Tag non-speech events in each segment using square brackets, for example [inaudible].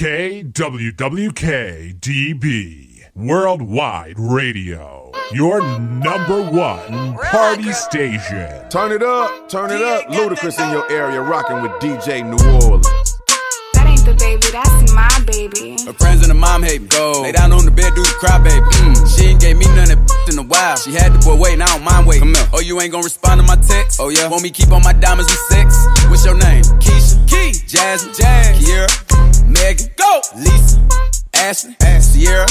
KWWK-DB Worldwide Radio, your number one party station. Turn it up, turn it up. Ludacris in your area, rocking with DJ New Orleans. That ain't the baby, that's my baby. Her friends and her mom hate me. Go. Lay down on the bed, do the cry, baby. Mm. She ain't gave me none of in a while. She had the boy waiting, I don't mind waiting. Oh, you ain't gonna respond to my text? Oh, yeah. Want me keep on my diamonds with sex? What's your name? Keisha. Key. Jasmine. Jazz. Kiera. Megan. Go. Lisa. Ashley. Ashley. Sierra.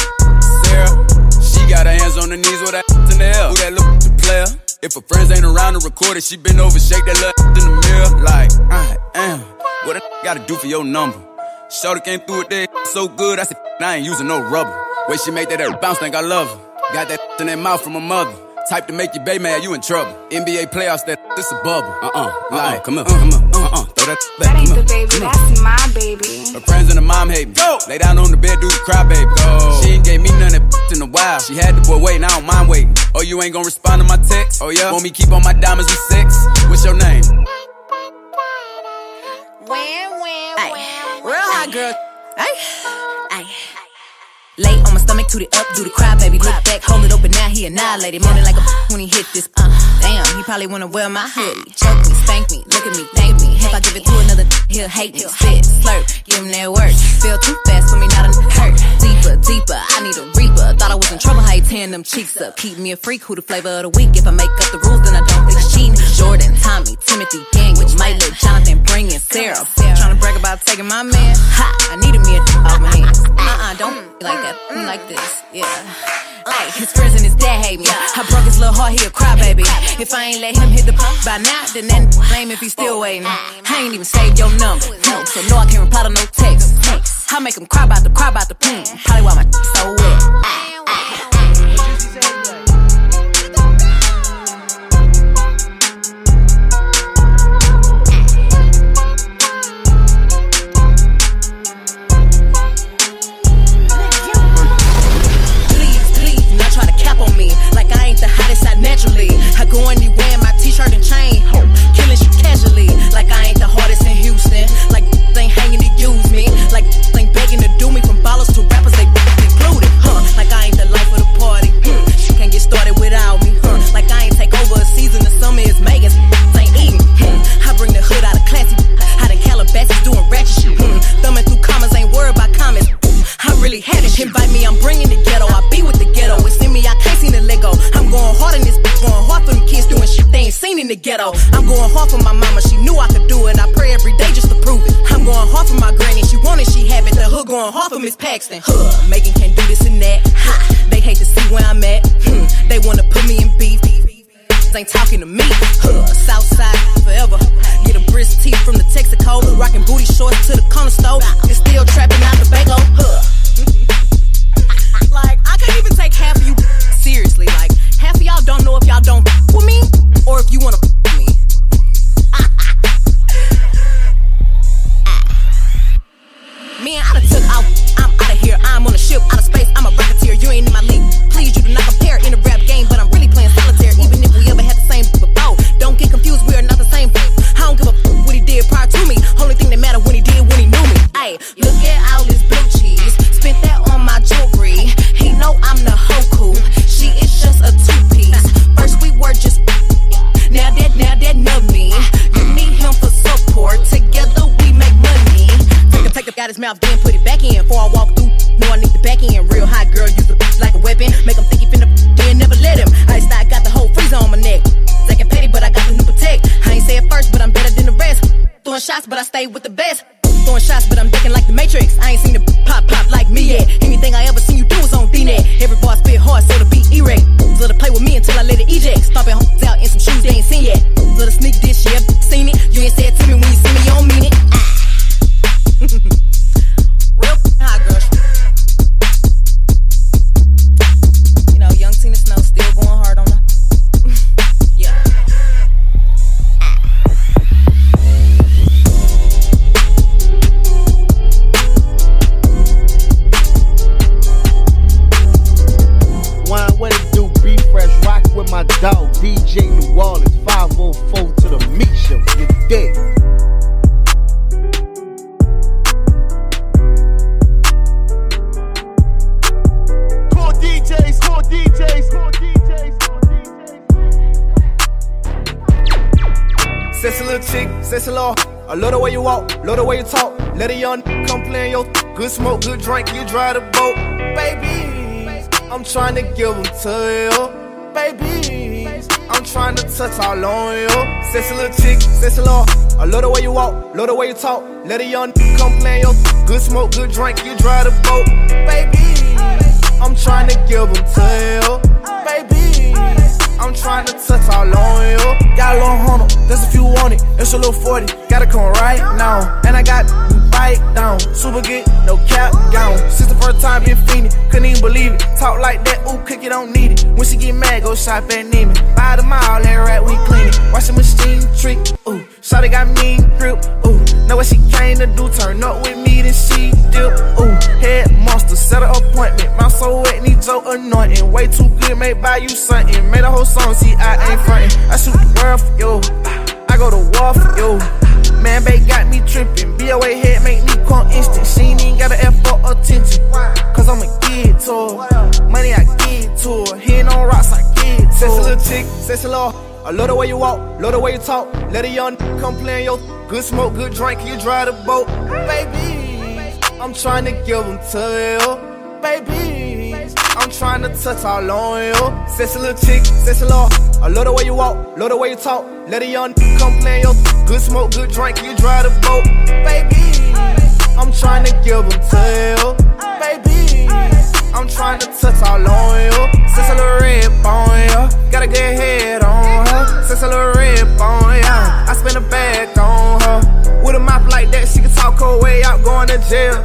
Sarah. She got her hands on her knees with that in the air. Who that look the player? If her friends ain't around to record it, she been over, shake that little in the mirror. Like, I am. What a gotta do for your number? Shorty came through with that so good, I said, I ain't using no rubber. Way she make that, that bounce, think I love her. Got that in that mouth from her mother. Type to make you bay mad, you in trouble. NBA playoffs, that this a bubble. Uh uh, like, come on, come on, uh uh, throw that back. That ain't the baby, come on. that's my baby. Her friends and her mom hate me. Go. Lay down on the bed, do the cry, baby. Go. She ain't gave me none of that in a while. She had the boy waiting, I don't mind waiting. Oh, you ain't gonna respond to my text? Oh, yeah? Want me keep on my diamonds with sex? What's your name? Real hot girl. Ay. Ay. Lay on my stomach, toot it up, do the cry, baby. Look back, hold it open, now he annihilated. Moaning like a [laughs] when he hit this. Uh, damn, he probably wanna wear my hoodie. Choke me, spank me, look at me, thank me. If I give it to another, he'll hate me. Spit, slurp, give him that work. Feel too fast for me, not a hurt. Deeper, deeper, I need a reaper. Thought I was in trouble, how you tearing them cheeks up. Keep me a freak, who the flavor of the week. If I make up the rules, then I don't think cheating. Jordan, Tommy, Timothy, gang. Daniel, might let Jonathan bring in Sarah. Trying to brag about taking my man. Ha, I needed me a off my hands. Uh-uh, don't be like that. Mm, Like this, yeah. Ay, his friends and his dad hate me. I broke his little heart, he a crybaby. If I ain't let him hit the pump by now, then that blame if he's still waiting. I ain't even saved your number, no, so no, I can't reply to no text. I make him cry about the cry about the poom. Probably why my [laughs] so wet. Naturally. I go anywhere in my t-shirt and chain. Killing shit casually. Like I ain't the hardest in Houston. Like ain't hanging to use me. Like ain't begging to do me from ballers to rappers, they included. Huh? Like I ain't the life of the party. Hmm. She can't get started without me. Huh? Like I ain't take over a season. The summer is Megan's. Ghetto. I'm going hard for my mama, she knew I could do it. I pray every day just to prove it. I'm going hard for my granny, she wanted, she have it. The hood going hard for Miss Paxton. Huh, Megan can't do this and that. Ha, they hate to see where I'm at. Hmm, they wanna put me in beef. Ain't talking to me. Huh, Southside forever. Get a brisk teeth from the Texaco. Rocking booty shorts to the corner store. And still trapping out the bago. Huh. Like, I can't even take half of you seriously. Like, half of y'all don't know if y'all don't with me or if you wanna You ain't in my league. Please, you do not compare in a rap game, but I'm really playing solitaire. Even if we ever had the same before, don't get confused. We are not the same. I don't give a what he did prior to me. A young come play your good smoke, good drink, you drive the boat. Baby, I'm trying to give them you. Baby. I'm trying to touch all on you. Got a little hundred, that's if you want it. It's a little 40, gotta come right now. And I got bite down, super good, no cap gown. Since the first time been fiending, couldn't even believe it. Talk like that, ooh, cookie don't need it. When she get mad, go shop at Neiman. Buy the mile, that rat, we clean it. Watch the machine trick, ooh. Shawty got mean grip, ooh. Know what she came to do, turn up with me, then she dip, ooh. Head monster, set an appointment. My soul wet, need your anointing. Way too good, may buy you something. Made a whole song, see, I ain't frontin'. I shoot the world for you. I go to war for you. Man, babe got me trippin'. BOA head make me come instant. She ain't even got an F for attention. Cause I'ma give to her. Money I give to her. Hitting on rocks, I give to her. Sexy little chick, sexy law. I love the way you walk, love the way you talk. Let a young come play your good smoke, good drink, you drive the boat. Baby, I'm trying to give them to you. Baby, I'm trying to touch all on you. Sexy little chick, sexy law. I love the way you walk, love the way you talk. Let a young come play your good smoke, good drink, you drive the boat. Baby, I'm trying to give them you. Baby, I'm trying to touch all on you. Sexy little red bone, yeah. Got a good head on her. Sexy little red bone, yeah. I spend a bag on her. With a mouth like that, she can talk her way out going to jail.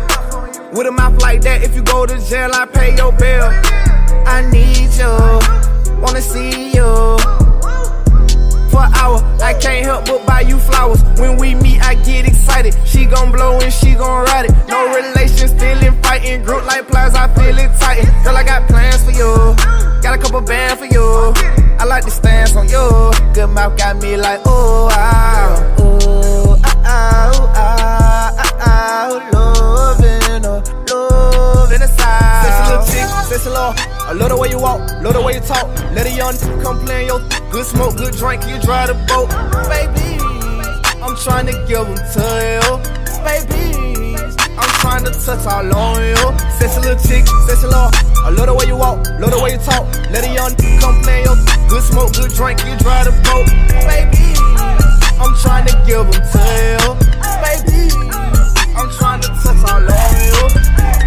With a mouth like that, if you go to jail, I pay your bill. I need you, wanna see you. For hour, I can't help but buy you flowers. When we meet, I get excited. She gon' blow and she gon' ride it. No relation, still in fighting. Group like plies, I feel it tighten. Girl, I got plans for you. Got a couple bands for you. I like the stance on you. Good mouth got me like, oh, ah, oh, ah, ah, oh, ah, ah, ah, loving her, loving the side. Sexy little chick, sexy. I love the way you walk, love the way you talk. Let a young come play your good smoke, good drink, you drive the boat. Baby, I'm trying to give them to you. Baby, I'm trying to touch all on you. Sexy little chick, sexy law. I love the way you walk, love the way you talk. Let a young come play your good smoke, good drink, you drive the boat. Baby, I'm trying to give them to you. Baby, I'm trying to touch all on you.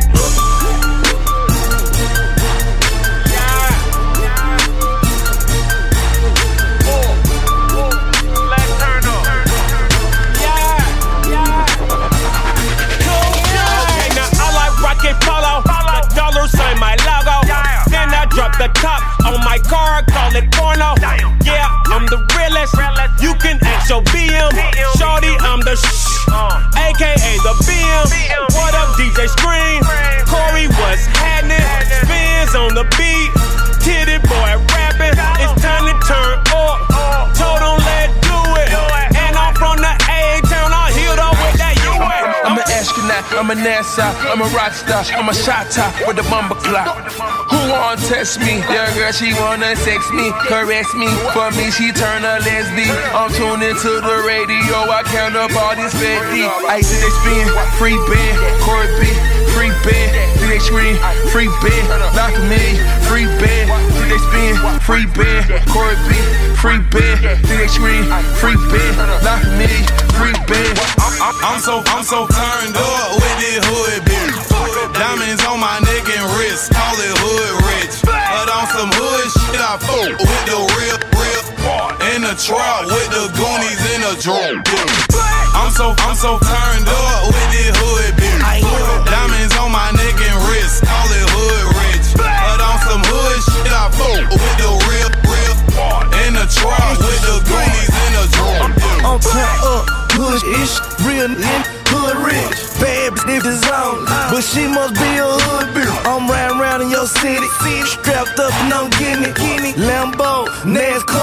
The top on my car, call it porno. Yeah, I'm the realest. You can ask your BM. Shorty, I'm the shh. AKA the BM. What up, DJ Scream? Corey, what's happening? Spins on the beat. I'm a NASA, I'm a rock star, I'm a shot with a bumper clock. Who wanna test me? Your girl, she wanna sex me, caress me. For me, she turn a lesbian. I'm tuning to the radio, I count up all this 50. Ice they spin, free band, Corey B, free do they scream, free band, knock a million, free do they spin, free band, Corey B, free do they scream, free band, knock a million, free band. I'm so, I'm so turned up with this hood bitch. Diamonds on my neck and wrist, call it hood rich. But on some hood shit, I fuck with the real, In the trap with the goonies in the drawer. I'm so, I'm so turned up with this hood bitch. Diamonds on my neck and wrist, call it hood rich. But on some hood shit, I fuck with the real, real. In the trap with the goonies in the drawer. I'm turned up, good-ish, real nigga, hood rich. Bad bitch is on, but she must be a hood bitch. I'm riding around in your city, strapped up and I'm getting it. Lambo, NASCAR,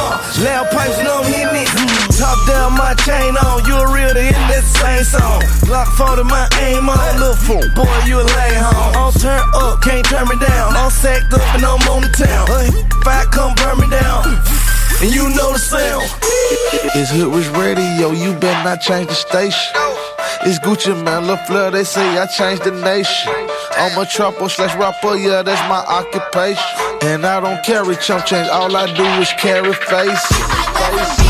Down my chain on, you a real to hit that same song. Glock 40, my aim on, little fool, boy, you a lay home. I'm turned up, can't turn me down. I'm sacked up and I'm on the town. If I come burn me down, and you know the sound. It's Rich Radio, you better not change the station. It's Gucci Mane, LaFleur, they say I changed the nation. I'm a trapper slash rapper, yeah, that's my occupation. And I don't carry chump change, all I do is carry face. on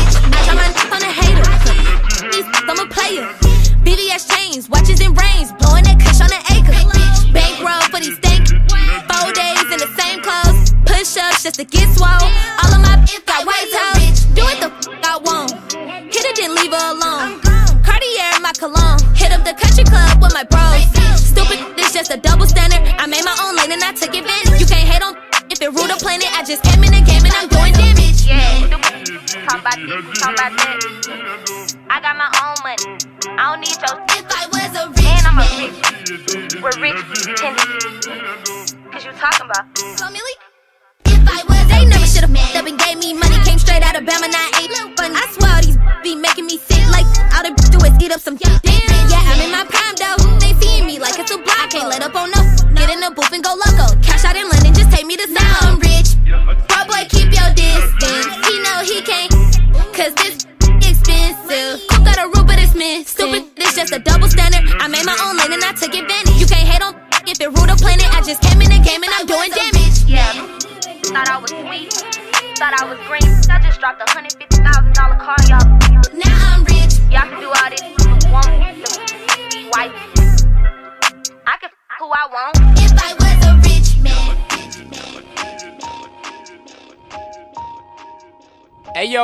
For these stank. Four days in the same clothes. Push ups just to get swole. All of my got white toes. Do what the f I want. Hit it, then leave her alone. Cartier, my cologne. Hit up the country club with my bros. Stupid, this just a double standard. I made my own lane and I took advantage. You can't hate on if it ruled a planet. I just came in the game and I'm doing damage. Yeah, talk about this, talk about that. I got my own money. I don't need your. If I was a rich and I'm a rich, we're rich. Cause you talking about. So Millie. If I was they never should've fucked up and gave me money. Came straight out of Bama, now I ain't funny. I swear all these be making me sick. Like all they do is eat up some damn. Yeah, I'm in my prime though. They seeing me like it's a block. Can't let up on no. Get in the booth and go loco. Cash out in London, just take me to Now I'm rich. Bro, boy, keep your distance. He know he can't. A double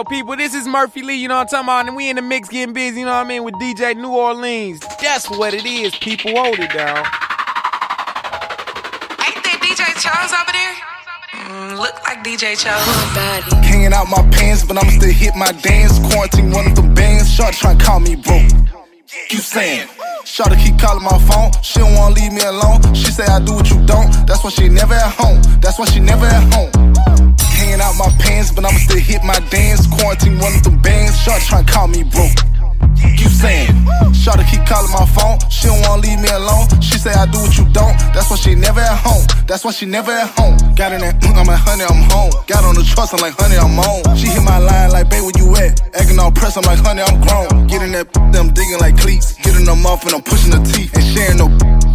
yo, people, this is Murphy Lee, you know what I'm talking about? And we in the mix getting busy, you know what I mean, with DJ New Orleans. That's what it is, people. Hold it down. Ain't that DJ Charles over there? Mm, look like DJ Charles. Hanging out my pants, but I'ma still hit my dance. Quarantine one of the bands. Short trying to call me broke. You saying? Shawty keep calling my phone. She don't wanna leave me alone. She say I do what you don't. That's why she never at home. That's why she never at home. Hanging out my pants, but I'ma still hit my dance. Quarantine of the bands. Shawty trying to call me broke. You saying? Shawty keep calling my phone. She don't wanna leave me alone. She say I do what you don't. That's why she never at home. That's why she never at home. Got in that, mm, I'm like, honey, I'm home. Got on the trust, I'm like, honey, I'm on. She hit my line like, babe, where you at? Acting all pressed, I'm like, honey, I'm grown. Getting that, them digging like cleats. Getting them off and I'm pushing the teeth. And sharing no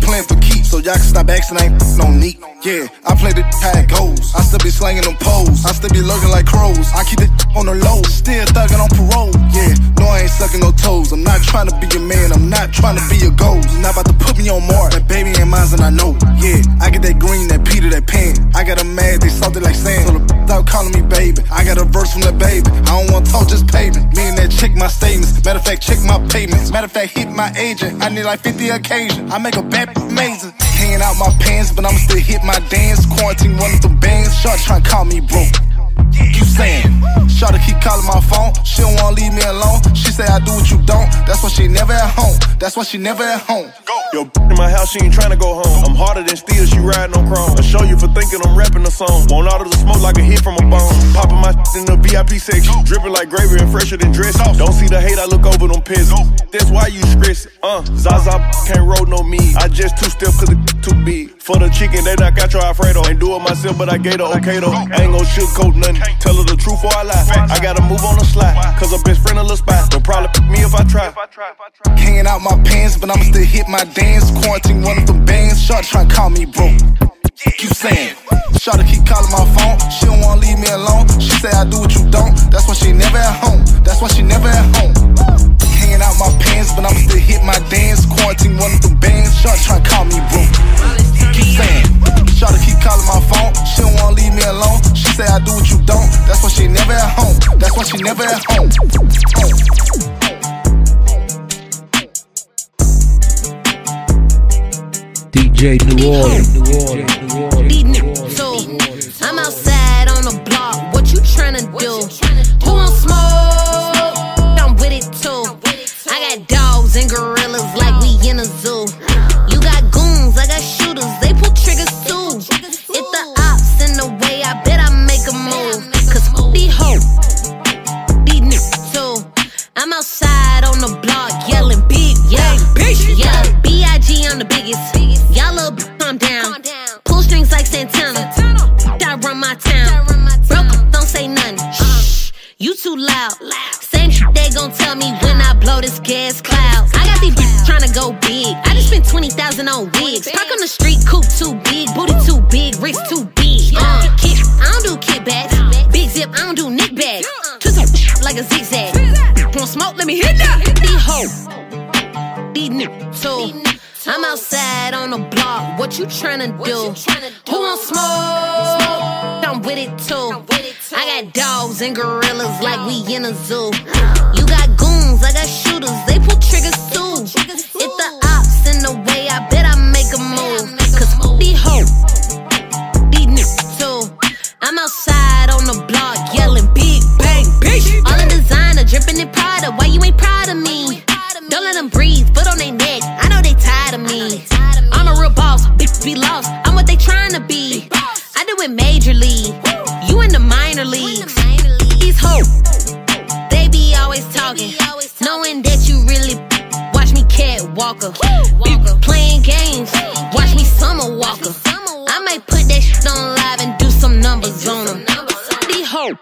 playing for keeps. So y'all can stop asking, ain't no neat. Yeah, I play the how it goes. I still be slanging them poles. I still be lurking like crows. I keep it on the low. Still thugging on parole. Yeah, no, I ain't sucking no toes. I'm not trying to be your man. I'm not trying to be your ghost. You're not about to put me on mark. That baby ain't mine, and I know. Yeah, I get that green, that Peter, that pan. I got a mad, they salty like sand. So the stop calling me baby. I got a verse from that baby. I don't want to talk, just payment. Me and that check my statements. Matter of fact, check my payments. Matter of fact, hit my agent. I need like 50 occasion. I make a bad amazing. Hanging out my pants, but I'ma still hit my dance. Quarantine of the bands. Short trying to call me broke. You saying? Shawty keep calling my phone. She don't wanna leave me alone. She say I do what you don't. That's why she never at home. That's why she never at home. Go. Yo, in my house, she ain't tryna go home. I'm harder than steel, she riding on chrome. I show you for thinking I'm rapping a song. Want all of the smoke like a hit from a bone. Popping my in the VIP section. Dripping like gravy and fresher than dress. Don't see the hate, I look over them peasants. That's why you stress. Uh, Zaza can't roll no me. I just two step cause it too big. For the chicken, they not got your Alfredo. Ain't do it myself, but I gave her okay though. I ain't gon' sugarcoat nothing. Tell her the truth or I lie. I gotta move on the slide. Cause her best friend a little spy. But probably pick me if I try. Hanging out my pants, but I'ma still hit my dance. Quarantine one of them bands. Trying to call me bro. You saying? Shawty keep calling my phone. She don't wanna leave me alone. She say I do what you don't. That's why she never at home. That's why she never at home. Hanging out my pants, but I'ma still hit my dance. Quarantine one of them bands. Shawty to call me broke. Keep saying. Shawty keep calling my phone. She don't wanna leave me alone. She say I do what you don't. That's why she never at home. That's why she never at home. DJ New Orleans. New Orleans. New Orleans. These niggas. I'm outside on the block. What you tryna do? Who want smoke? too loud. Same shit they gon' tell me when I blow this gas cloud. I got these bitches tryna go big. I just spent 20,000 on wigs. Park on the street, coupe too big, booty too big, wrist too big. Uh, kick, I don't do kickbacks. Big zip, I don't do nick bags. Twist up [laughs] like a zigzag. Want smoke? Let me hit that. These hoes, these niggas too. I'm outside on the block. What you tryna do? Who want smoke? I'm with it too. I got dogs and gorillas like we in a zoo. You got goons, I got shooters. They pull triggers too. If the ops in the way, I bet I make a move. Cause these hoes, these niggas too. I'm outside on the block yelling big bang, bitch. All in designer, dripping in Prada. Why you me catwalker. Be playing games, watch me summer walker. I might put that shit on live and do some numbers on them. These hoes,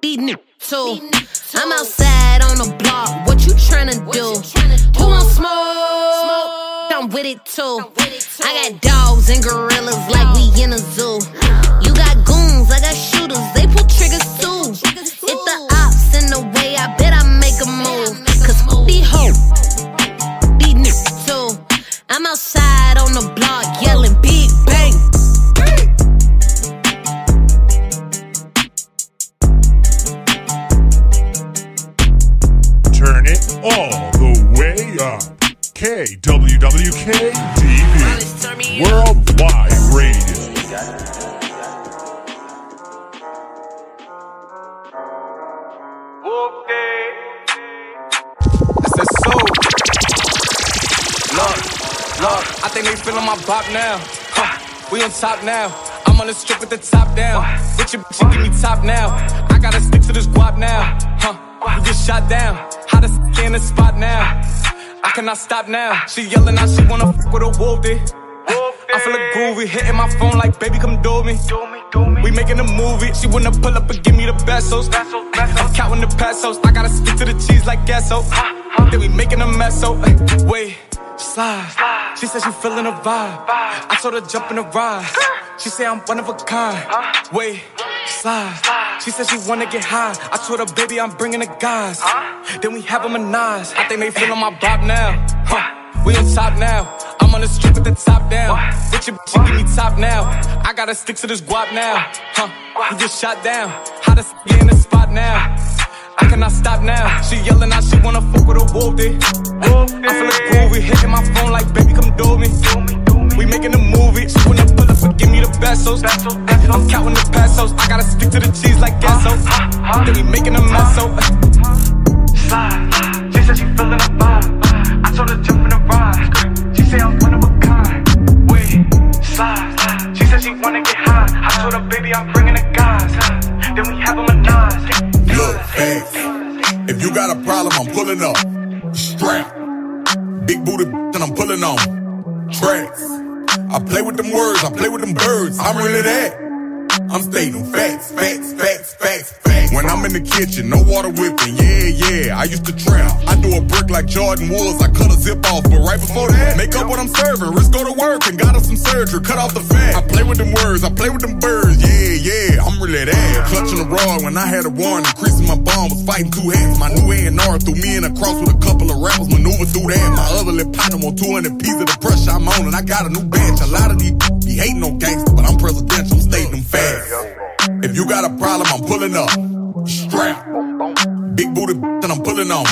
these niggas too. I'm outside on the block. What you tryna do? Who want smoke? I'm with it too. I got dogs and gorillas like we in a zoo. You got goons, I got shooters. They pull triggers too. If the I'm outside on the block yelling big bang. Turn it all the way up. KWWK TV. Worldwide Radio. That's that soul. Look, look, I think they feeling my bop now. Huh, we on top now. I'm on the strip with the top down. With your bitch, you give me top now. I gotta stick to this guap now. Huh, we get shot down. How to stay in the spot now. I cannot stop now. She yelling out, she wanna fuck with a wolf day. I feel a groovy, hitting my phone like, baby, come do me. We making a movie. She wanna pull up and give me the pesos. I'm counting the pesos. I gotta stick to the cheese like queso. Then we making a mess, so wait, slide. She said she feeling a vibe. I told her jump in the ride. She said I'm one of a kind. Wait, slide. She said she wanna get high. I told her, baby, I'm bringing the guys. Then we have a menage. I think they feeling my bob now. Huh. We on top now. I'm on the strip with the top down. With your bitch, you give me top now. I gotta stick to this guap now. Huh? We get shot down. How to get in the spot now? I cannot stop now. She yelling out, she wanna fuck with a wolf day. I feel a groovy, hitting my phone like, baby, come do me. We making a movie. She wanna pull up and give me the pesos. I'm counting the pesos. I gotta stick to the cheese like queso. Then we making a mess, so. Slide. She said she feeling a vibe. I told her jump in the ride. She said I'm one of a kind. Wait, slide. She said she wanna get high. I told her, baby, I'm bringing the guys. Then we have a menage. Look, facts. If you got a problem, I'm pulling up. Strap. Big booty and I'm pulling on. Tracks. I play with them words, I play with them birds. I'm really that. I'm stating facts, facts, facts, facts, facts. When I'm in the kitchen, no water whipping. Yeah, yeah, I used to trap. I do a brick like Jordyn Woods. I cut a zip off, but right before that, make up what I'm serving. Risk go to work and got her some surgery. Cut off the fat. I play with them words, I play with them birds. Yeah, yeah, I'm really that. Clutching the rod when I had a warrant, increasing my bomb. Was fighting two hands. My new A&R threw me in a cross with a couple of rappers. Maneuver through that. My other lip partner on 200 pieces of the pressure I'm on, and I got a new bench. A lot of these be hating on gangsters, but I'm presidential. Stating them facts. If you got a problem, I'm pulling up. Strap. Big booty and I'm pulling on.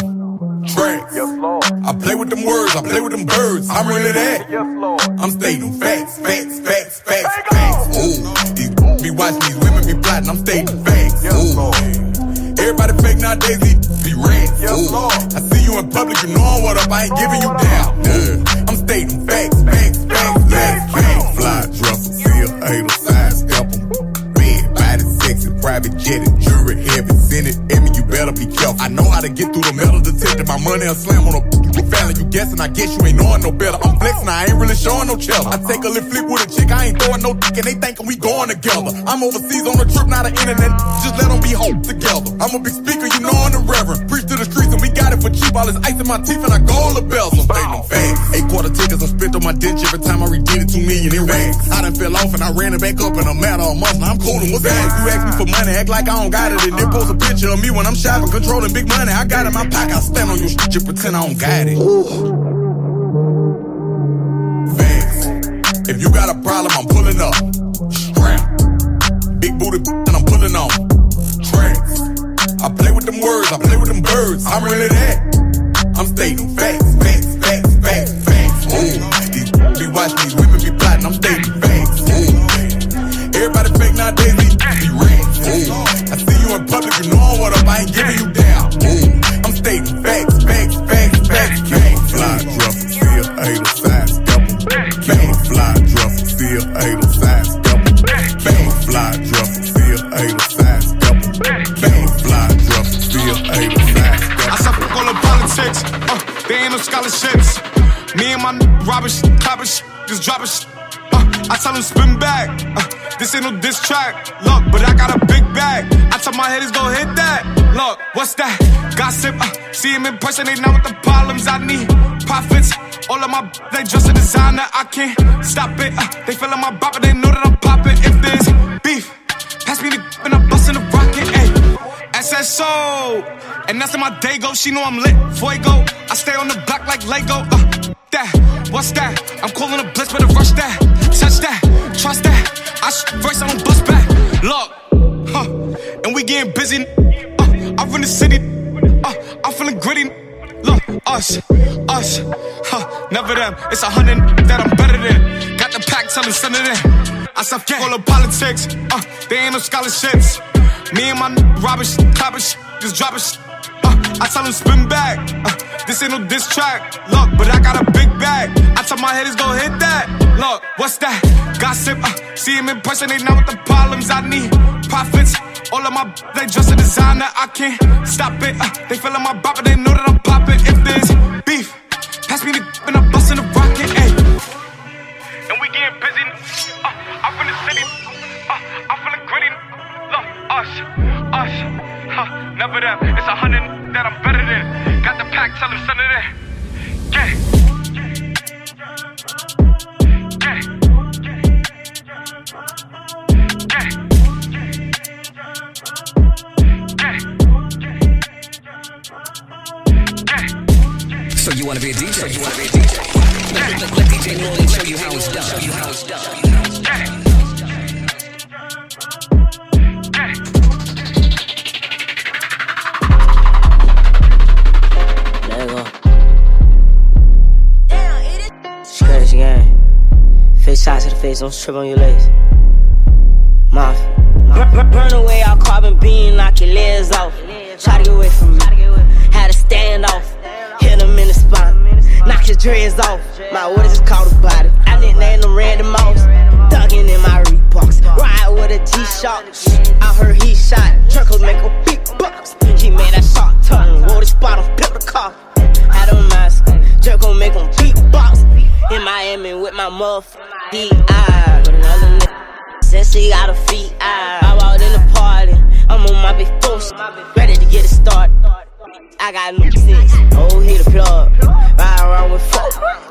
Tracks. I play with them words, I play with them birds. I'm really that. I'm stating facts, facts, facts, facts, facts. Ooh, these be watching these women be plotting. I'm stating facts. Ooh. Everybody fake nowadays, these be rats. I see you in public, you knowing what up. I ain't giving you down. I'm stating facts, facts, facts, facts, facts. Hater, side step 'em. Big body, sexy, private jet, and jury heavy. Senate, Emmy, you better be careful. I know how to get through the metal detector. My money a slam on a family. You guessing, I guess you ain't knowing no better. I'm flexing, I ain't really showing no cheddar. I take a little flip with a chick, I ain't throwing no dick, and they thinking we going together. I'm overseas on a trip, not an internet. Just let them be home together. I'm a big speaker, you know I'm the reverend. Preach to the streets, and we got it for cheap. all this ice in my teeth and I gold the bells. I'm fading fast. Eight quarter tickets I spent on my ditch every time I redid it, two million in rags. I done fell off and I ran it back up in a matter of months. Now I'm coolin' what's that? You ask me for money, act like I don't got it, and then post a picture of me when I'm shopping, controlling big money. I got it in my pocket. I stand on your shit, you pretend I don't got it. Facts. If you got a problem, I'm pulling up. Strap. Big booty and I'm pulling on. Tracks. I play with them words, I play with them birds. I'm really that. I'm stating facts, I ain't giving you down. Ooh. I'm stating facts, facts, facts, facts, facts. Fly, drop, feel, hater, size, double. Bang, fly, drop, feel, hater, size, double. Bang, fly, drop, feel, hater, size, double. Bang, fly, drop, feel, hater, size, double. I suffer all the politics. Uh, there ain't no scholarships. Me and my robbing sh- just dropping uh, I tell them spin back. Uh, this ain't no diss track. My haters go hit that. Look, what's that? Gossip. Uh, see him in person, they know what the problems I need. Profits. All of my they just a designer. I can't stop it. Uh, they feeling my bop, but they know that I'm popping. If there's beef, pass me the and I'm busting the rocket. Ayy. SSO. And that's how my day go. She know I'm lit. Fuego. I stay on the block like Lego. Uh, that. What's that? I'm calling a blitz, better rush that. Touch that. Trust that. I sh- first, I don't bust back. Look. Huh. And we getting busy. Uh, I run the city. Uh, I'm feeling gritty. Look, us, us, huh, never them. It's a hundred that I'm better than. Got the pack, tell them send it in. I suck all the politics, uh, they ain't no scholarships. Me and my n- robbing sh- just dropping I tell them spin back. Uh, this ain't no diss track. Look, but I got a big bag. I tell my haters go hit that. Look, what's that? Gossip. Uh, see him in person, they know what the problems I need. Profits. All of my they just a designer. I can't stop it. Uh, they feeling my bop, but they know that I'm popping. If there's beef, pass me the and I'm busting the rocket. Ayy. And we getting busy. Uh, I'm from the city. Uh, I'm feeling gritty. Look, us, us, never them. It's a hundred that I'm better than. Got the pack, tell them send it in. Yeah. So you wanna be a DJ? So you wanna be a DJ? Let, let, let DJ Orleans show you how it's done. Show you how it's done. Face don't trip on your legs. Moth. Burn, burn away all carbon beam, knock your legs off. Try to get away from me. Had to stand off. Hit him in the spine. Knock his dreads off. My what is called a body. I nicknamed him Randy Moss. Thuggin' in my Reeboks. Ride with a G-Shock. I heard he shot. Truckles make a big box. He made that shot turn. Wore the spot on pimp the car. Had a mask. Jerk gon' make him beatbox. In Miami with my muff. D.I. With another nigga. Since he got a feet, I, I walked in the party. I'm on my big force, ready to get it started. I got new six, oh, he the plug. Ride around with four,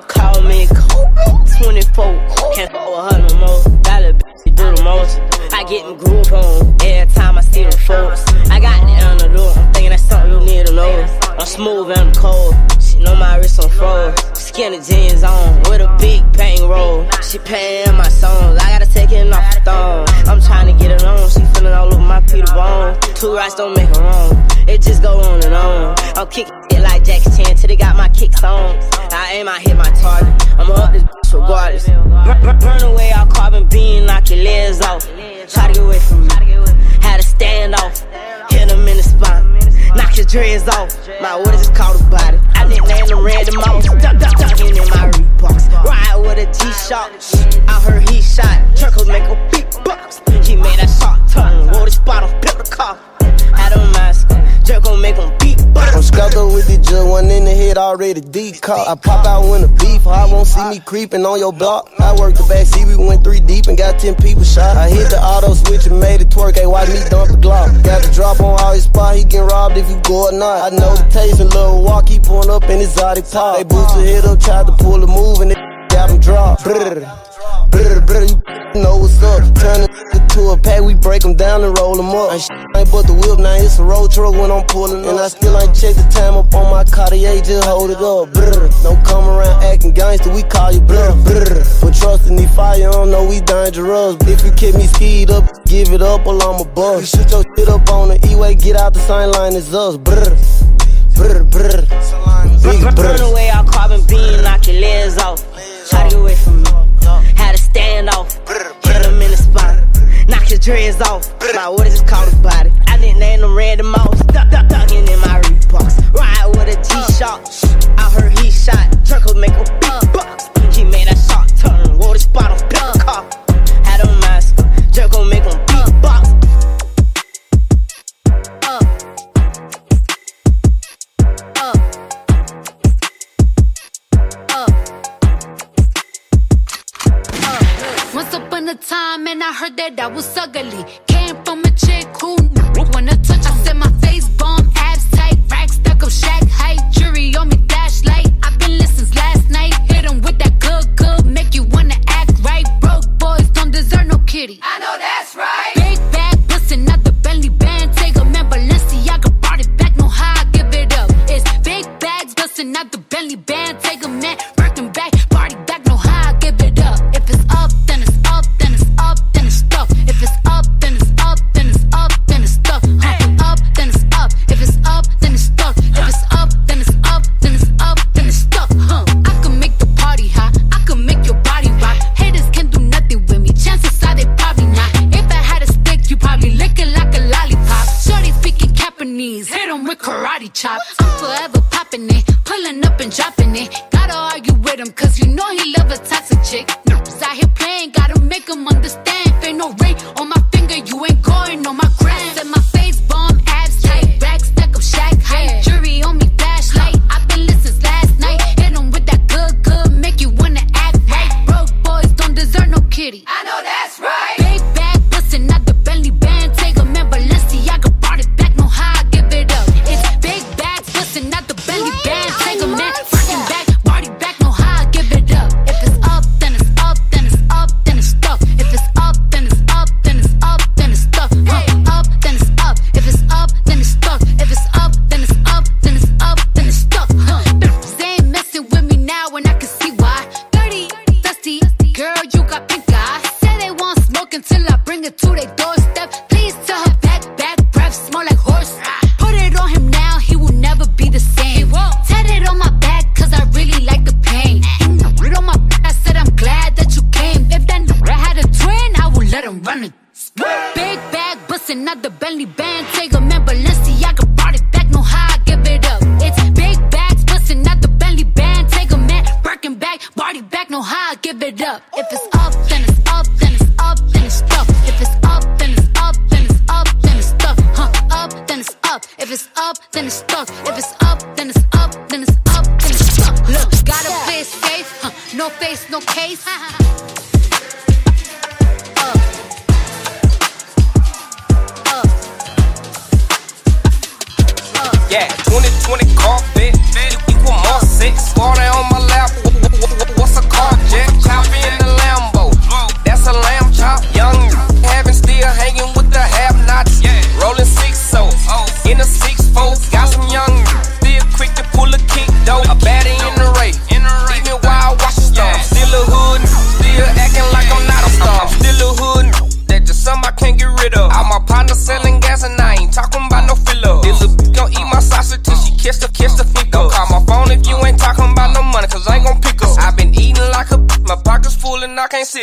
call me Kobe 24. Can't with her no more. A bitch, do the most. I get them groove on every time I see them folks. I got it on the antidote, I'm thinking that's something you need to know. I'm smooth and I'm cold. She know my wrist on froze. Skinny jeans on with a big bang roll. She paying my songs. I gotta take it off the thong. I'm trying to get it on. She feeling all over my Peter Bone. Two rights don't make her wrong. It just go on and on. I'm kicking it like Jackie Chan till they got my kicks on. I aim, I hit my target. I'ma up this bitch regardless. Burn, burn away all carbon beam, knock your legs off. Try to get away from me. Had to stand off. Hit him in. Knock his dreads off. My what is called a body? I nicknamed him Randy Moss. Duck, duck, ducking in my Reeboks. Ride with a G-Shock. I heard he head already. already. I pop out when the beef, I won't see me creeping on your block. I worked the back seat, we went three deep and got 10 people shot. I hit the auto switch and made it twerk, hey, watch me dump the Glock. Got the drop on all his spot, he get robbed if you go or not. I know the taste and little walk, he pulling up in his exotic pop. They boots a hit up, tried to pull a move and they got him dropped. You know what's up. Turn it to a pack, we break them down and roll them up. I ain't but the whip, now it's a road truck when I'm pulling And I still ain't check the time up on my Cartier, just hold it up. Brrr, don't come around acting gangster, we call you blur. Brrr, but trust in the fire, you don't know we dangerous. If you keep me skied up, give it up or I'm a bust. You shoot your shit up on the E-way, get out the same line as us. Brrr, brrr, brrr. Big Burn brrr. away all carbon beam, knock your legs off. Try to get away from me. Stand off. Hit him in the spot. Knock your dreads off. My what is called a body? I didn't name them Randy Moss. Duck, duck, ducking in my Reeboks. Ride with a G-Shock. I heard he shot. Turkle make a big box. He made that shot Time, and I heard that I was ugly. Came from a chick who knew when to touch. I said my face bomb, abs tight, rack stuck up, shack height, jury on me, flashlight. I've been listening since last night. Hit 'em with that good, good, make you wanna act right. Broke boys don't deserve no kitty. I know that's right. Big bag, bustin' out the Bentley band. Take a man, Balenciaga brought it back. No how I give it up. It's big bags, bustin' out the Bentley band. Take a man, then it's stuck. If it's up, then it's up, then it's up, then it's stuck. Look, gotta play it safe. Huh? No face, no case. [laughs]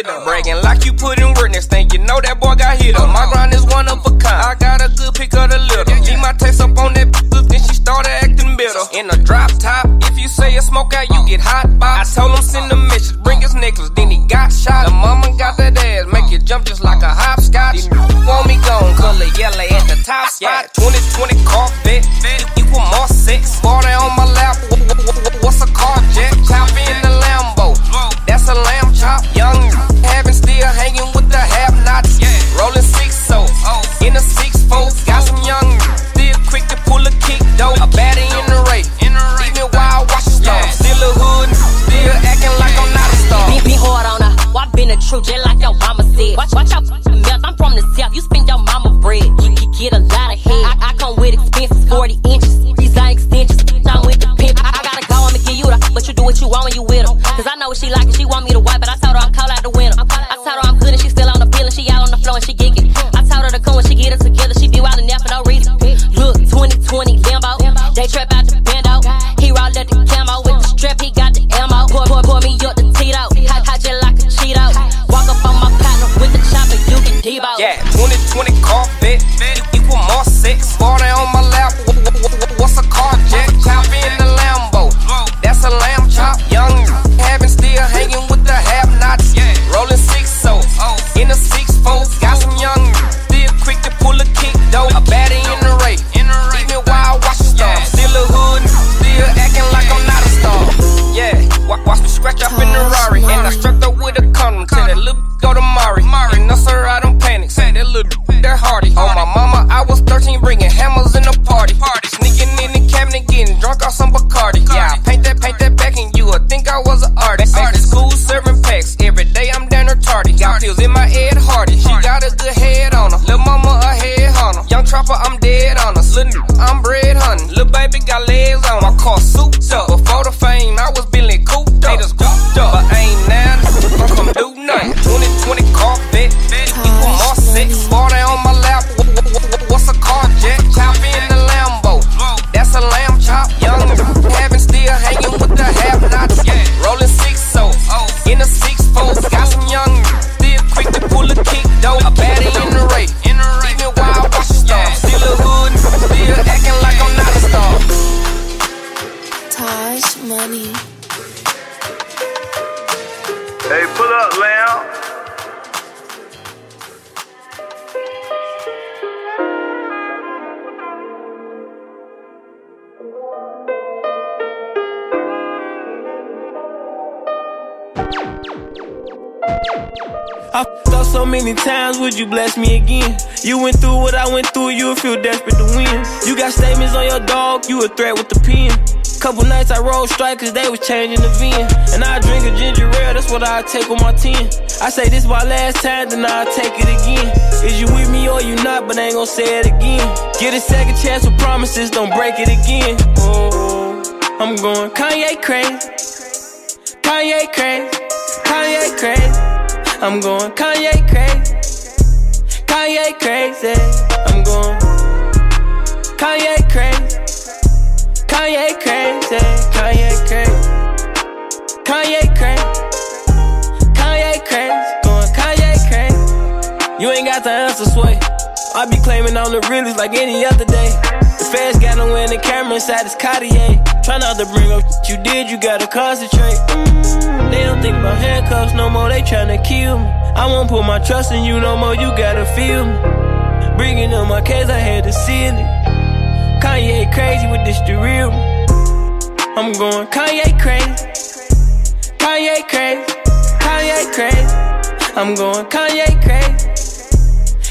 and I I up so many times, would you bless me again? You went through what I went through, you feel desperate to win. You got statements on your dog, you a threat with the pen. Couple nights I rolled strikers, they was changing the VIN. And I drink a ginger ale, that's what I take on my 10. I say this my last time, then I'll take it again. Is you with me or you not, but I ain't gon' say it again. Get a second chance with promises, don't break it again. Oh, I'm going Kanye crazy. Kanye crazy. Kanye crazy. I'm going Kanye crazy. Kanye crazy. I'm going Kanye crazy. Kanye crazy. Kanye crazy. Kanye crazy. Kanye crazy. Going Kanye crazy. You ain't got the answer, sway. I be claiming I'm the realest like any other day. The feds got no in the camera inside this Cartier. Try not to bring up shit you did, you gotta concentrate. Mm, they don't think about handcuffs no more, they tryna kill me. I won't put my trust in you no more, you gotta feel me. Bringing up my case, I had to seal it. Kanye crazy with this the real me. I'm going Kanye crazy. Kanye crazy. Kanye crazy. I'm going Kanye crazy.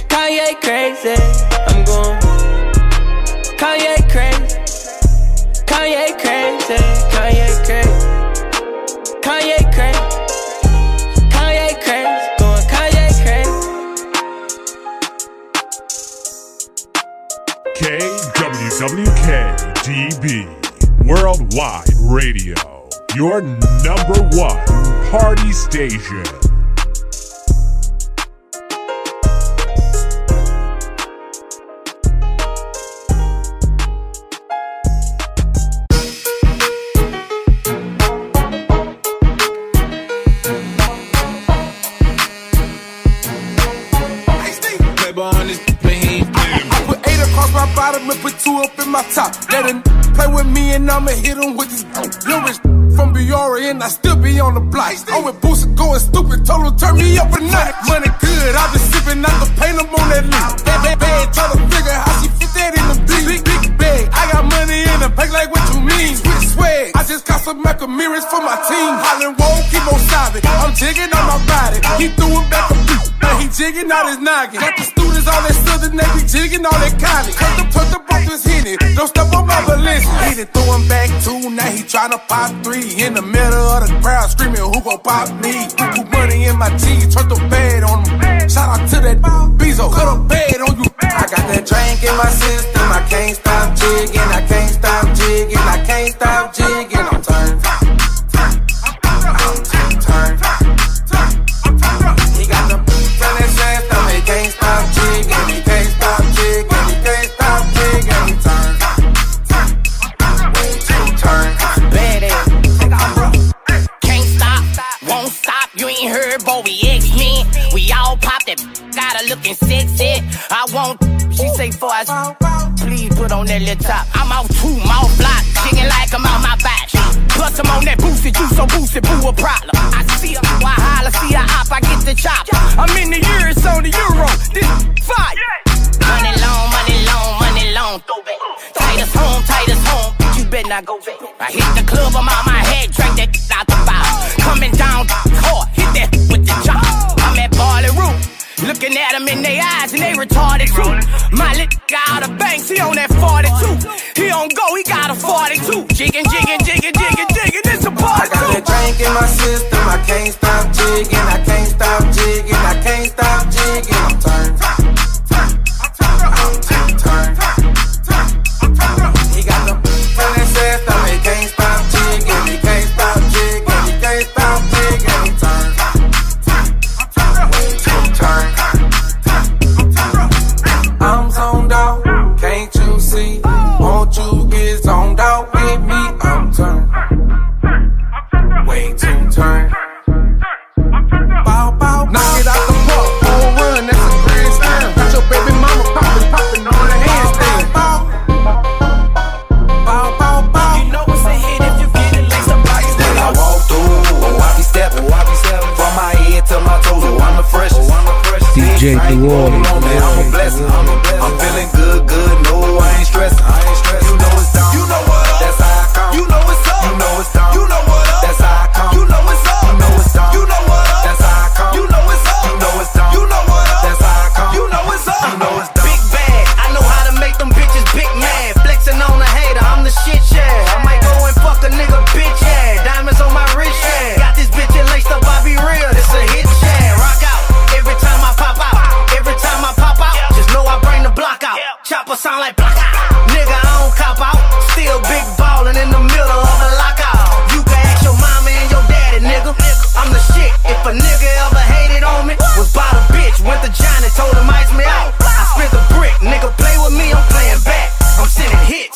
Kanye crazy. I'm going Kanye crazy. Kanye crazy. Kanye crazy. Kanye crazy. Kanye. Going Kanye crazy. KWWK Worldwide Radio, your number one party station. Playboy on this, but he ain't I put eight across my bottom and put two up in my top. Let him play with and I'ma hit him with this lyrics from Biora and I still be on the block. I'm with Boosie going stupid, him turn me up a notch. Money good, I been sipping, I can paint him on that list. Bad, bad, bad, try to figure how some Mac mirrors for my team. Holland won't keep on sobbing. I'm jigging on my body. He threw it back a beat. Now he jigging out his noggin. Got the students all that southern, they be jigging all that college. Cut the put the both his hitting. Don't step on my Valencia. He done threw him back two, now he tryna pop three. In the middle of the crowd screaming, who gon' pop me? Put money in my jeans, turn the bed on him. Shout out to that Bezo, cut a bed on you. I got that drink in my system, I can't stop jigging, I can't stop jigging, I can't stop jigging. her looking sexy. I want, she say for us, please put on that little top. I'm out two mouth block, singing like I'm out my back. Plus I'm on that boosted juice, so boosted boo a problem. I see her, I holler, see her op, I get the chop. I'm in the year, it's on the euro, this fight. Money long, money long, money long, throw back. Titus home, Titus home, you better not go back. I hit the club, I'm on my head, drank that, I My lick got a banks, he on that 42. He on go, he got a 42. Jiggin', jiggin', jiggin', jiggin', jiggin', it's a party. I got two. a drink in my system, I can't stop jiggin', I can't stop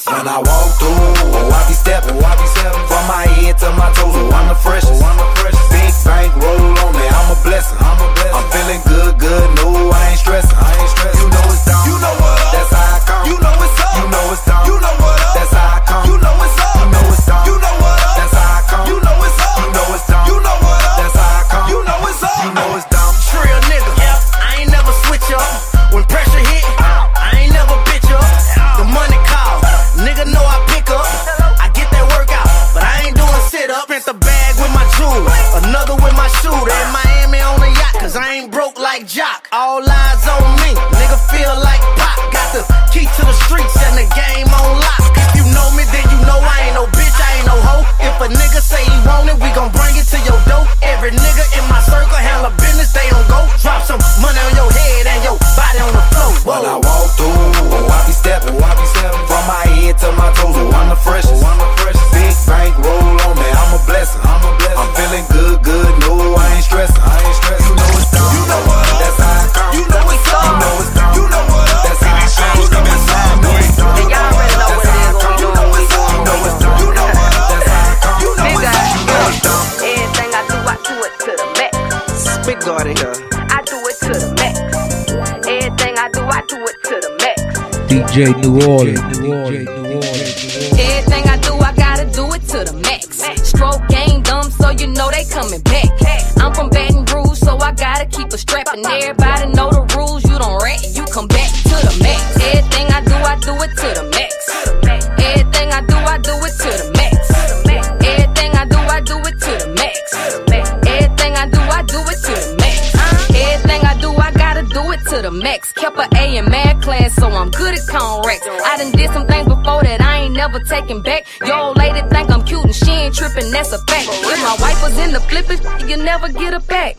When I walk through, oh, I be stepping. Oh, I be stepping. From my head to my toes, oh, I'm the freshest. Oh, I'm the freshest. Big bank roll on me, I'm a blessing. I'm, a blessing. I'm feeling good, good. DJ New Orleans. to the max. Kept a A in math class, so I'm good at conrex. I done did some things before that I ain't never taking back. Your old lady think I'm cute and she ain't tripping, that's a fact. If my wife was in the flippin', you never get her back.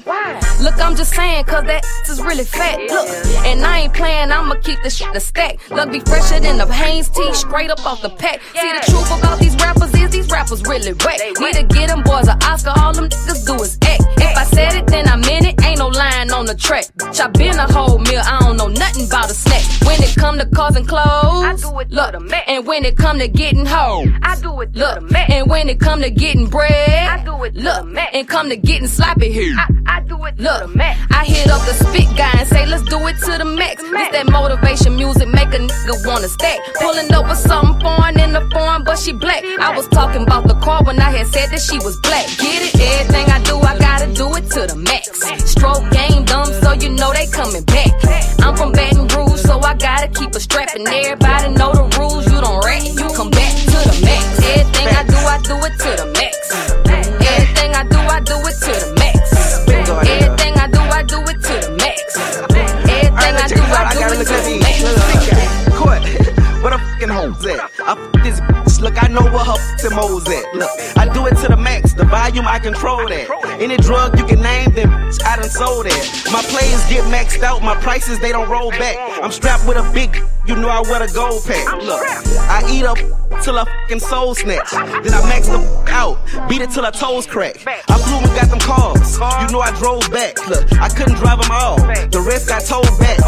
Look, I'm just saying, cause that is really fat. Look, and I ain't playing, I'ma keep this shit a stack. Look, be fresher than the Hanes tea, straight up off the pack. See, the truth about these rappers is these rappers really whack. Need to get them boys an Oscar, all them niggas do is act. If I said it, then I meant it, ain't no lying on the track. Bitch, I been a whole meal, I don't know nothing about a snack. When it come to causing clothes, I do it look, the Mac. And when it come to getting hoes, I do it look, the Mac. And when it come to getting bread, I do it look, the Mac. And come to getting sloppy here, I, I do it look, the Mac. I hit up the spit guy and say, let's do it to the max. This. It's that motivation music, make a nigga wanna stack. Pulling over something foreign in the foreign, but she black. I was talking about the car when I had said that she was black. Get it? Everything I do, I gotta do it to the max. Stroke game dumb, so you know they coming back. I'm from Baton Rouge, so I gotta keep a strap. And everybody know the rules, you don't rat, you come back to the max. Everything I do, I do it to the max. Everything I do, I do it to the max. Everything I do, I do it to the max. Everything I do, I do it to the max. Court, [laughs] where the fucking hoes at? I f this bitch, look, I know where her moles at. Look, I do it to the max, the volume I control that. Any drug you can name, them bitch, I done sold that. My players get maxed out, my prices they don't roll back. I'm strapped with a big, you know I wear the gold pack. Look, I eat up till I fucking soul snatch. Then I max the f- out, beat it till her toes crack. I flew and got them cars, you know I drove back. Look, I couldn't drive them all, the rest got towed back.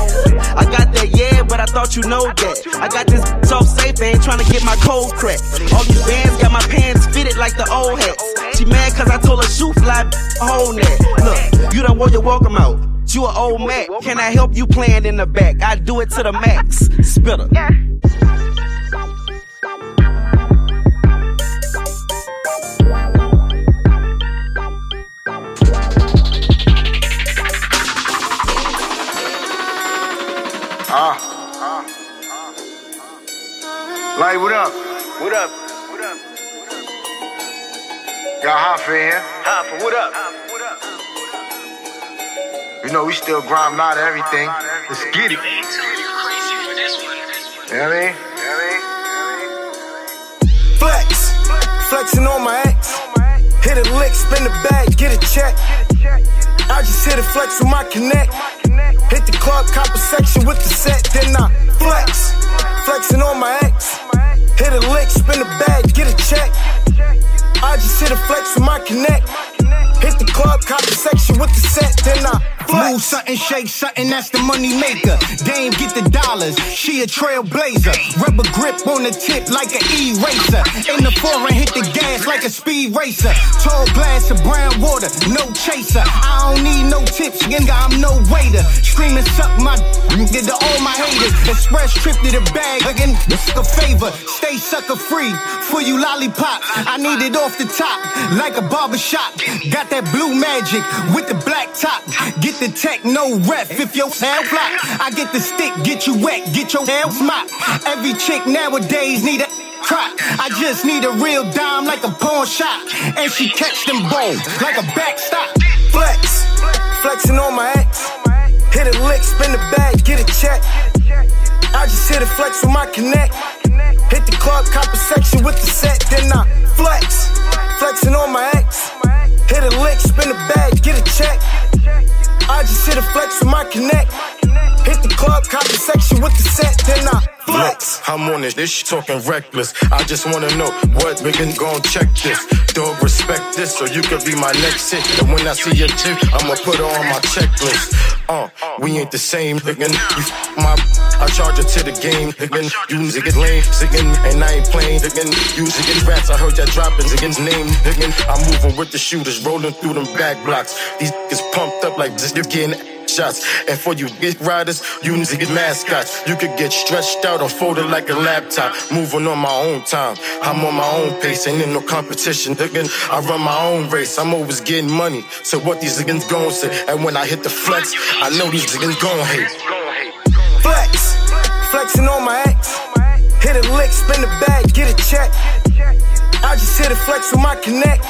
I got that yeah, but I thought you know that. I got this off safe, ain't trying to get my cold code cracked. All these bands got my pants fitted like the old hats. She mad cause I told her shoe fly whole net. Look, you done wore your welcome out. You an old Mac. Can I help you playing in the back? I do it to the max. Spitter. Ah. Like, what up? What up? What up? Y'all hot for here? Hot for what up? You know, we still grinding out everything. Let's get it. You know what I mean? Flex, flexing on my ex. Hit a lick, spin the bag, get a check. I just hit a flex with my connect. Hit the club, copper section with the set, then I flex. Flexing on my ex. Hit a lick, spin the bag, get a check. I just hit a flex with my connect. Hit the club, cop the section with the set, then I Move something, shake something, that's the money maker. Dame get the dollars, she a trailblazer. Rubber grip on the tip like an eraser. In the foreign, hit the gas like a speed racer. Tall glass of brown water, no chaser. I don't need no tips, nigga, I'm no waiter. Screaming, suck my get to all my haters. Express trip to the bag, again, a favor. Stay sucker free for you lollipop. I need it off the top, like a barber shop. Got that blue magic with the black top. Get the tech, no ref if your tail flop. I get the stick, get you wet, get your tail smop. Every chick nowadays need a crop. I just need a real dime like a pawn shop. And she catch them balls like a backstop. Flex, flexing on my ex. Hit a lick, spin the bag, get a check. I just hit a flex with my connect. Hit the club, copper section with the set, then I flex. Flexing on my ex. Hit a lick, spin the bag, get a check. I just hit a flex with my connect. Hit the club, copper section with the set, then I flex. I'm on this, this shit talking reckless. I just wanna know what can gon' check this. Dog, respect this so you can be my next hit. And when I see your chick, I'ma put her on my checklist. Uh, we ain't the same, nigga. You f- my, I charge her to the game, nigga. You niggas lame, ziggin', and I ain't playing, nigga. You ziggin' rats, I heard that dropping, ziggins name, nigga. I'm moving with the shooters, rolling through them back blocks. These niggas pumped up like you're getting shots. And for you big riders, you need to get mascots. You could get stretched out or folded like a laptop. Moving on my own time. I'm on my own pace, ain't in no competition. Nigga, I run my own race. I'm always getting money. So what these niggas gon' say? And when I hit the flex, I know these niggas gon' hate. Flex, flexing on my ex. Hit a lick, spin the bag, get a check. I just hit a flex with my connect.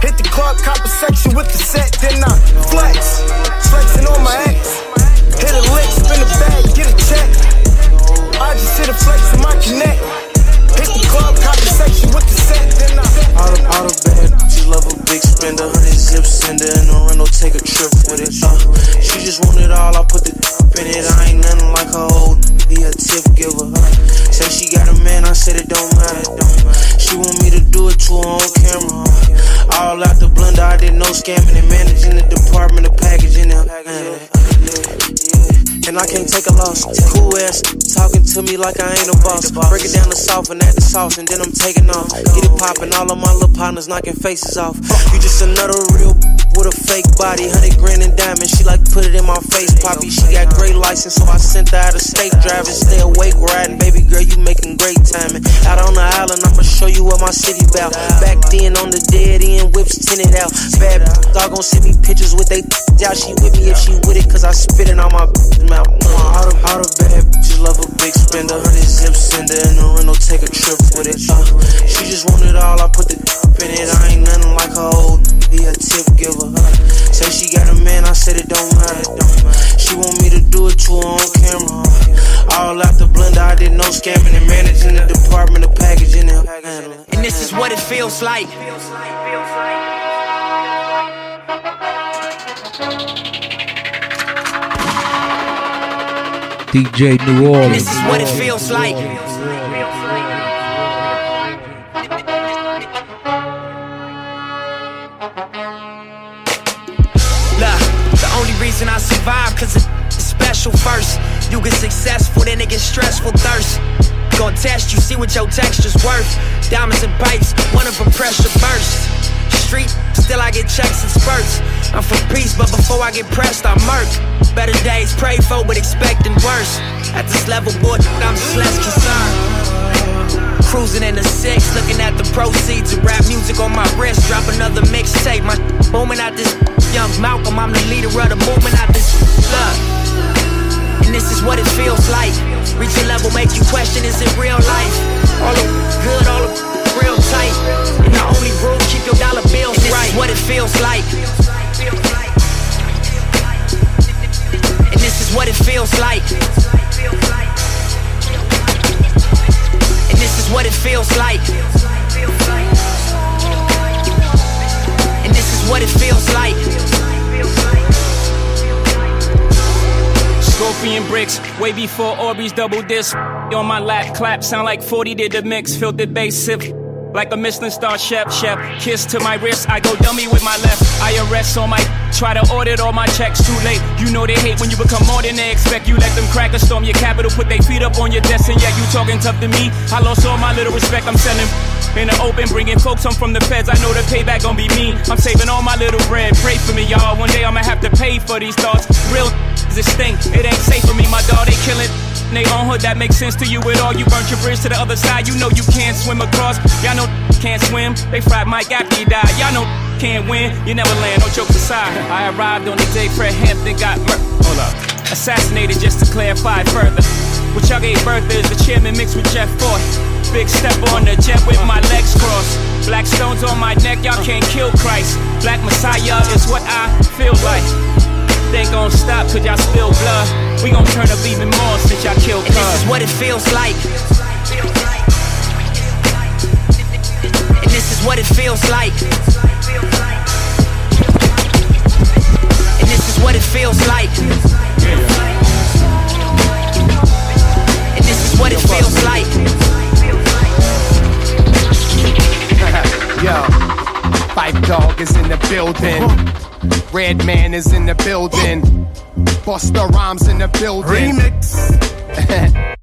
Hit the club, cop a section with the set, then I flex. Flexing on my ex. Hit a lick, spin the bag, get a check. I just hit a flex with my connect. Hit the club, copper section with the set, then I Out of, out of bed, she love a big spender, honey zip sender, and a rental take a trip with it. Uh, she just want it all, I put the in it. I ain't nothing like her old, he a tip giver. Uh, say she got a man, I said it don't matter. She want me to do it to her on camera. Uh, all out the blender, I did no scamming and managing the department of packaging. Uh, and I can't take a loss. Cool ass talking to me like I ain't a boss. Break it down to soft and add the sauce, and then I'm taking off. Get it poppin', all of my little partners knocking faces off. You just another real with a fake body, hundred grand in diamonds. Put it in my face, poppy. She got great license, so I sent her out of state driving. Stay awake riding, baby girl, you making great timing. Out on the island, I'ma show you what my city bout. Back then on the dead end, whips tinted out. Bad dog gon' send me pictures with they out. She with me if she with it, cause I spit it on my mouth. All the, all the bad bitches love a big spender. Hundred zip there in the rental, take a trip with it. Uh, she just want it all, I put the in it. I ain't nothing like her old be a tip giver. Say she got a man, I said it don't. She want me to do it to her on camera. All out the blender, I did no scamming and managing the department of packaging and handling. And this is what it feels like. DJ New Orleans. This is what it feels like. Reason I survive cause it's special first. You get successful, then it get stressful thirst. Gonna test you, see what your texture's worth. Diamonds and pipes, one of them pressure burst. Street, still I get checks and spurts. I'm for peace, but before I get pressed, I murk. Better days pray for, but expecting worse. At this level, boy, I'm just less concerned. Cruising in the six, looking at the proceeds of rap music on my wrist. Drop another mixtape, my booming out this young Malcolm. I'm the leader of the movement out this love. And this is what it feels like. Reach a level, make you question, is it real life? All the good, all the real tight. And the only rule, keep your dollar bills and this right. Is what it feels like. And this is what it feels like. What it feels like. And this is what it feels like. Scorpion bricks, way before Orbeez double disc. On my lap, clap, sound like 40 did the mix. Filtered bass, sip like a Michelin star chef, chef. Kiss to my wrist, I go dummy with my left. IRS on my try to audit all my checks too late. You know they hate when you become more than they expect. You let them crack a storm your capital, put their feet up on your desk, and yet you talking tough to me. I lost all my little respect. I'm selling in the open, bringing folks home from the feds. I know the payback gon' be mean. I'm saving all my little bread. Pray for me, y'all. One day I'ma have to pay for these thoughts. Real is this thing, it ain't safe for me, my dog. They killing. They own hood, that makes sense to you at all. You burnt your bridge to the other side. You know you can't swim across. Y'all know can't swim. They fried Mike after he died. Y'all know can't win. You never land. No jokes aside. I arrived on the day Fred Hampton got murdered. Hold up. Assassinated just to clarify further. What y'all gave birth is the chairman mixed with Jeff Fort. Big step on the jet with my legs crossed. Black stones on my neck, y'all can't kill Christ. Black Messiah is what I feel like. They gon' stop cause y'all spill blood. We gon' turn up even more since y'all killed And this is what it feels like. And this is what it feels like. And this is what it feels like. And this is what it feels like. [laughs] Yo, Phife Dawg is in the building. Redman is in the building. Busta Rhymes in the building. Remix. [laughs]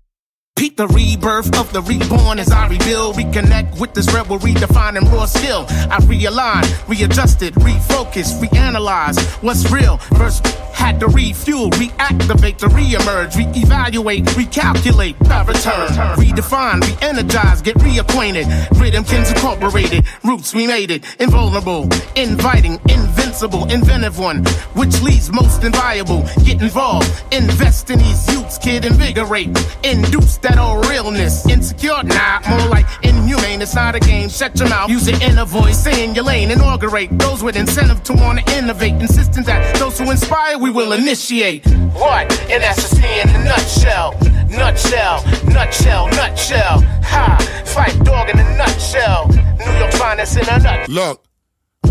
Peep the rebirth of the reborn as I rebuild, reconnect with this rebel, redefining raw skill. I realign, readjusted, refocus, reanalyze what's real. First had to refuel, reactivate to reemerge, reevaluate, recalculate, I return, redefine, re-energize, get reacquainted. Rhythmkins incorporated, roots we made it, invulnerable, inviting, invincible, inventive one, which leads most inviolable. Get involved, invest in these youths, kid, invigorate, induce that old realness. Insecure, nah, more like inhumane. It's not a game. Shut your mouth, use your inner voice, stay in your lane, inaugurate those with incentive to wanna innovate, insisting that those who inspire we will initiate. What? And that's just me in a nutshell. Nutshell, nutshell, nutshell. Ha! Phife Dawg in a nutshell. New York finest in a nutshell. Look.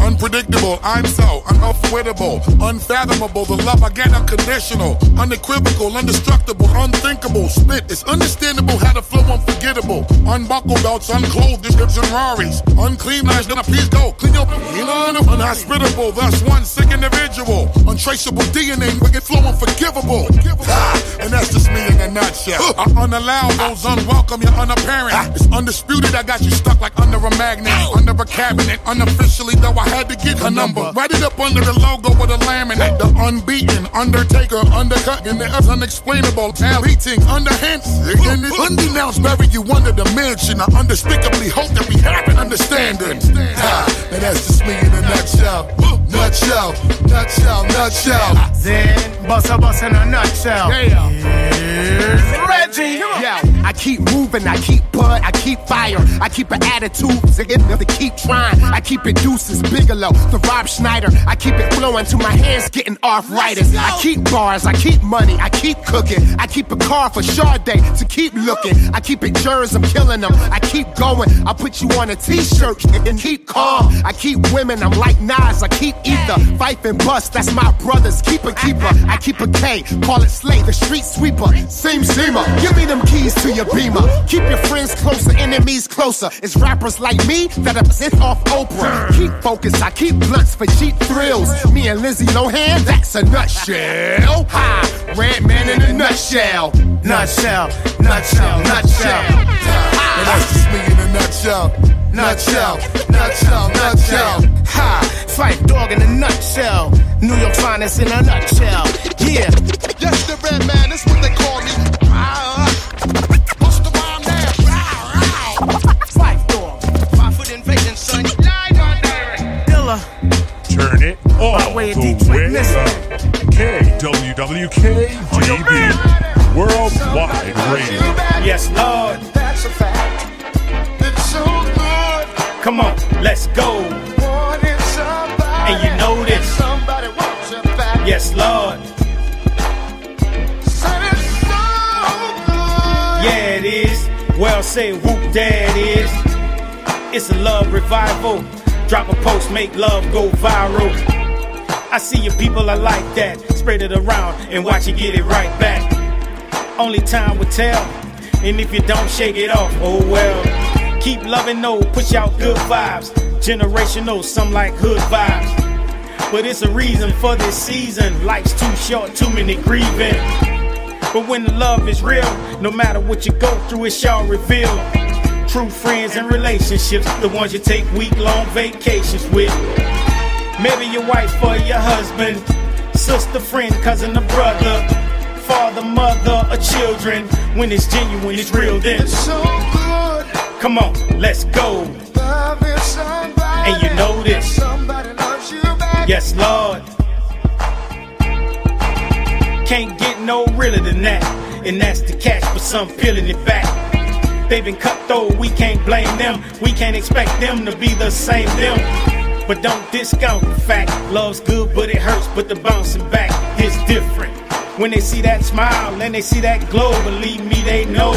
Unpredictable, I'm so unavoidable, unfathomable. The love I get unconditional, unequivocal, indestructible, unthinkable. Spit, it's understandable how to flow unforgettable. Unbuckle belts, unclothed, description Raris. Unclean lines, then a piece go. Clean your Elon, unhospitable, thus one sick individual. Untraceable DNA, wicked flow unforgivable. Ah, and that's just me in a nutshell. I unallow those unwelcome, you're unapparent. It's undisputed, I got you stuck like under a magnet, under a cabinet. Unofficially, though, I had to get her number. Write it up under the logo with a laminate. The unbeaten, undertaker, undercut, and the unexplainable talent. Beating, underhands, and it's undenounced, bury you under the mansion. I undespicably hope that we have an understanding. Ah, and that's just me in a nutshell. Nutshell, nutshell, nutshell. Then bust a bust in a nutshell. Here's Reggie. Yeah, I keep moving, I keep bud, I keep fire, I keep an attitude to keep trying. I keep it deuces, Bigalow, the Rob Schneider. I keep it flowing till my hands getting arthritis. I keep bars, I keep money, I keep cooking. I keep a car for Sade to keep looking. I keep it jurors, I'm killing them. I keep going, I put you on a t-shirt and keep calm. I keep women, I'm like Nas, I keep ether. Phife and bust, that's my brothers. Keep a keeper, uh-huh. I keep a K, call it Slay, the street sweeper. Seam seamer, give me them keys to your beamer. Keep your friends closer, enemies closer. It's rappers like me that are off Oprah. Keep focused, I keep blunts for cheap thrills. Me and Lizzie Lohan, that's a nutshell. Ha, Redman in a nutshell. Nutshell, nutshell, nutshell. And that's just me in a nutshell. Nutshell, nutshell, nutshell. Ha, Phife Dawg in a nutshell. New York finest in a nutshell. Yeah. Yes, the Redman, that's what they call me. What's It way of Detroit, way listen. up. KWWK Worldwide Radio. Yes, Lord. That's a fact. It's so good. Come on, let's go. And you know this. Somebody wants you back. Yes, Lord. Said it's so good. Yeah, it is. Well, say whoop, there it is. It's a love revival. Drop a post, make love go viral. I see your people are like that. Spread it around and watch you get it right back. Only time will tell. And if you don't shake it off, oh well. Keep loving, no, push out good vibes. Generational, some like hood vibes. But it's a reason for this season. Life's too short, too many grieving. But when the love is real, no matter what you go through, it shall reveal. True friends and relationships, the ones you take week long vacations with. Maybe your wife or your husband, sister, friend, cousin, or brother, father, mother, or children. When it's genuine, it's real then. It's so good. Come on, let's go. Loving somebody. And you know this. Somebody loves you back. Yes, Lord. Can't get no realer than that. And that's the catch, but some peeling it back. They've been cut though, we can't blame them. We can't expect them to be the same them. But don't discount the fact love's good, but it hurts. But the bouncing back is different. When they see that smile and they see that glow, believe me, they know.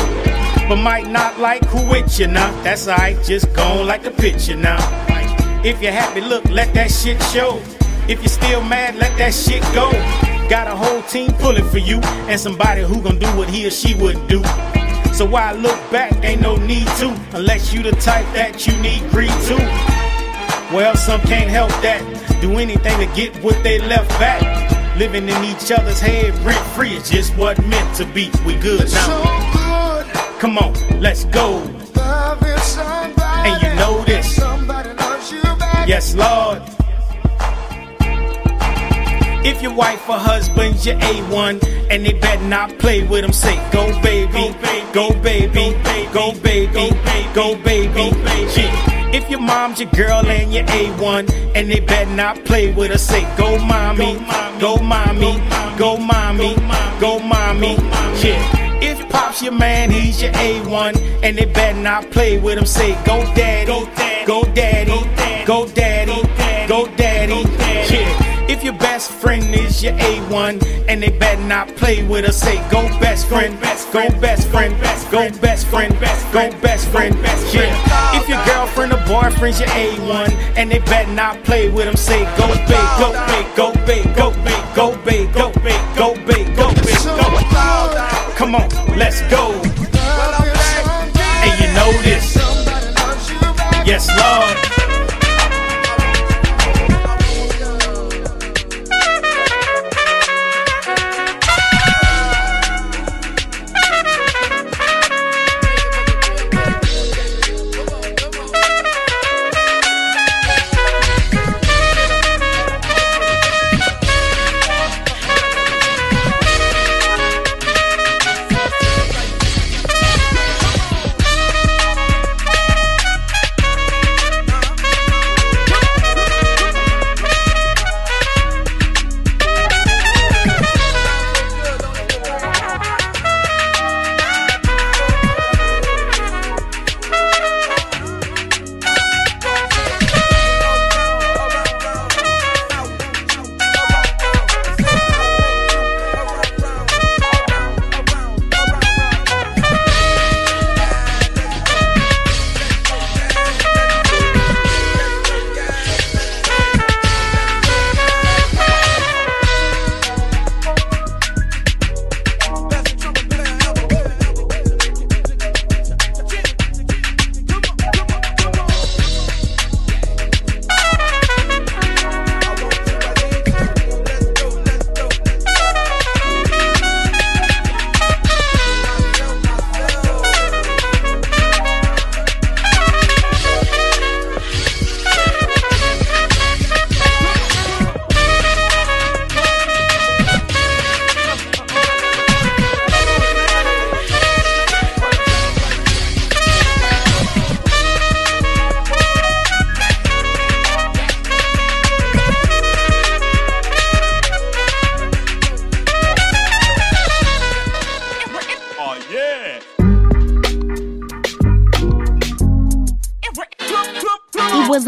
But might not like who with you now. That's alright, just go on like the picture now. If you're happy, look, let that shit show. If you're still mad, let that shit go. Got a whole team pulling for you, and somebody who gon' do what he or she wouldn't do. So why look back? Ain't no need to, unless you the type that you need greed too. Well, some can't help that. Do anything to get what they left back. Living in each other's head rent free is just what meant to be. We good So now. good. Come on, let's go. And you know this. Somebody loves you back. Yes, Lord. If your wife or husband's your A1 and they better not play with them, say go baby, go baby, go baby, go baby. Yeah. If your mom's your girl and your A1 and they better not play with her, say go mommy, go mommy, go mommy, go mommy. Yeah. If Pop's your man, he's your A1 and they better not play with him, say go daddy, go daddy, go daddy, go daddy. Yeah. Best friend is your A1 and they better not play with us, say go best friend, best go best friend, go best friend, go best friend. Yeah. If your girlfriend or boyfriend's your A1 and they better not play with them, say go big, go big, go big, go big, go big, go big, go big, go big, go. big. Come on, let's go.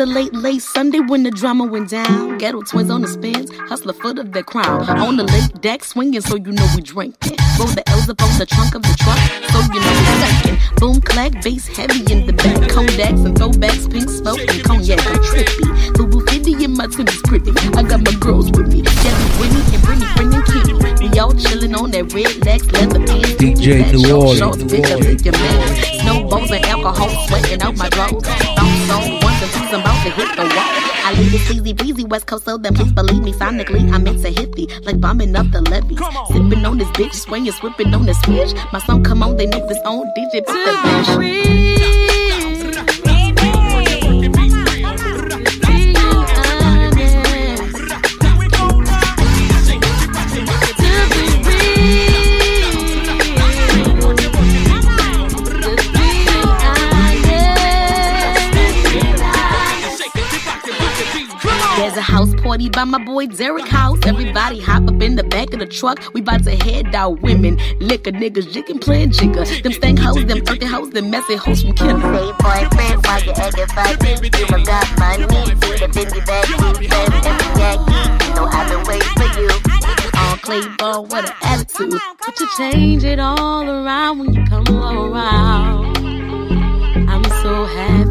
A late, late Sunday when the drama went down. Ghetto twins on the spins, hustler foot of their crown. On the lake deck swinging, so you know we drinking. Roll the L's up on the trunk of the truck, so you know we second. Boom, clack, bass heavy in the back. Kodaks and throwbacks, pink smoke and cognac. I'm trippy. Louis 50 in my twins pretty. I got my girls with me. Debbie, Winnie, and Brittany, Brendan, Kitty. We all chillin' on that red Lex leather pants. DJ New Orleans, Shorts, bigger your man. Snowballs and alcohol sweating out my. Thoughts on I'm about to hit the wall. I leave it easy breezy West Coast, so then please believe me. Sonically, I'm into hippie, like bombing up the levee. Sipping on this bitch, swinging, swipping on this switch. My song come on, they this own DJ, put the bitch. Party by my boy Derek House. Everybody hop up in the back of the truck. We about to head out. Women, liquor, niggas, jigging, playing jigger. Them stank hoes, them fucking hoes, them messy hoes from Kenner. Say boyfriend, why you acting funny? You done got money, see the Bentley bag, keep that and Jackie. You know I've been waiting for you. On clay ball, what an attitude. But you change it all around when you come around. I'm so happy.